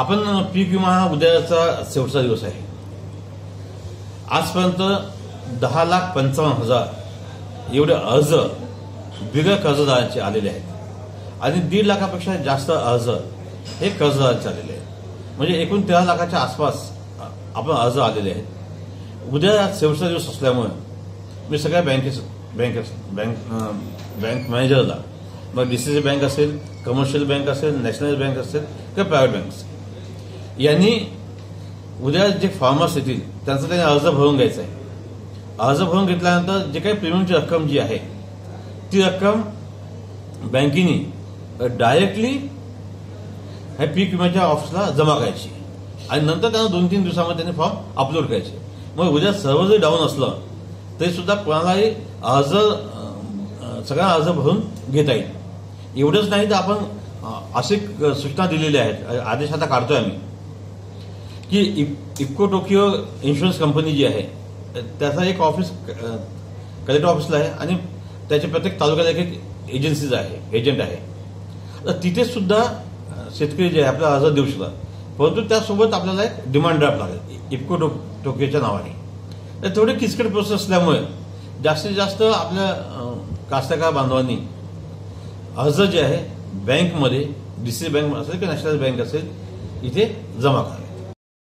आपण पीक विमा हा उद्याचा शेवटचा दिवस आहे. आजपर्यंत दहा लाख पंचावन्न हजार एवढे अर्ज बिगर कर्जदारांचे आलेले आहेत. आणि दीड लाखापेक्षा जास्त अर्ज हे कर्जदारांचे आलेले आहेत. म्हणजे एकूण तेरा लाखाच्या आसपास आपण अर्ज आलेले आहेत. उद्या शेवटचा दिवस असल्यामुळे मी सगळ्या बँकेस बँक बँक बँक मॅनेजरला मग बी सी सी बँक असेल कमर्शियल बँक असेल नॅशनल बँक असेल किंवा प्रायव्हेट बँक असेल यांनी उद्या जे फार्मर्स येतील त्यांचा त्यांनी अर्ज भरून घ्यायचा आहे. अर्ज भरून घेतल्यानंतर जे काही प्रीमियमची रक्कम जी आहे ती रक्कम बँकेनी डायरेक्टली ह्या पीक विम्याच्या ऑफिसला जमा करायची. आणि नंतर त्यांना दोन तीन दिवसामध्ये त्यांनी फॉर्म अपलोड करायचे. मग उद्या सर्व जरी डाऊन असलं तरी सुद्धा कोणालाही अर्ज सगळा अर्ज भरून घेता येईल. एवढंच नाही तर आपण असे सूचना दिलेल्या आहेत आदेश आता काढतोय आम्ही. की इफ- इफ्को टोकियो इन्शुरन्स कंपनी जी आहे. त्याचा एक ऑफिस कलेक्टर ऑफिसला आहे आणि त्याच्या प्रत्येक तालुक्याला एक एक एजन्सीज आहे एजंट आहे. तर तिथे सुद्धा शेतकरी जे आहे आपला अर्ज देऊ शकतात. परंतु त्यासोबत आपल्याला एक डिमांड ड्राफ्ट लागेल. इफ्को टो टोकियोच्या नावाने. तर थोडी किचकट प्रोसेस असल्यामुळे जास्तीत जास्त आपल्या कास्तकार बांधवांनी अर्ज जे आहे बँकमध्ये डीसी बँक असेल किंवा नॅशनल बँक असेल इथे जमा करा